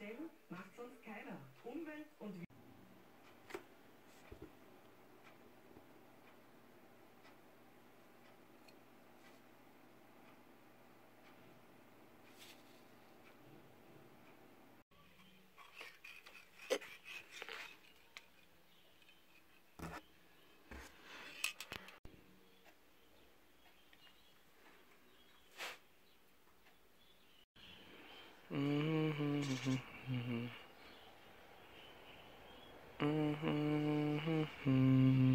Denn macht sonst keiner. Umwelt und Mm-hmm. mm-hmm. mm-hmm. mm-hmm.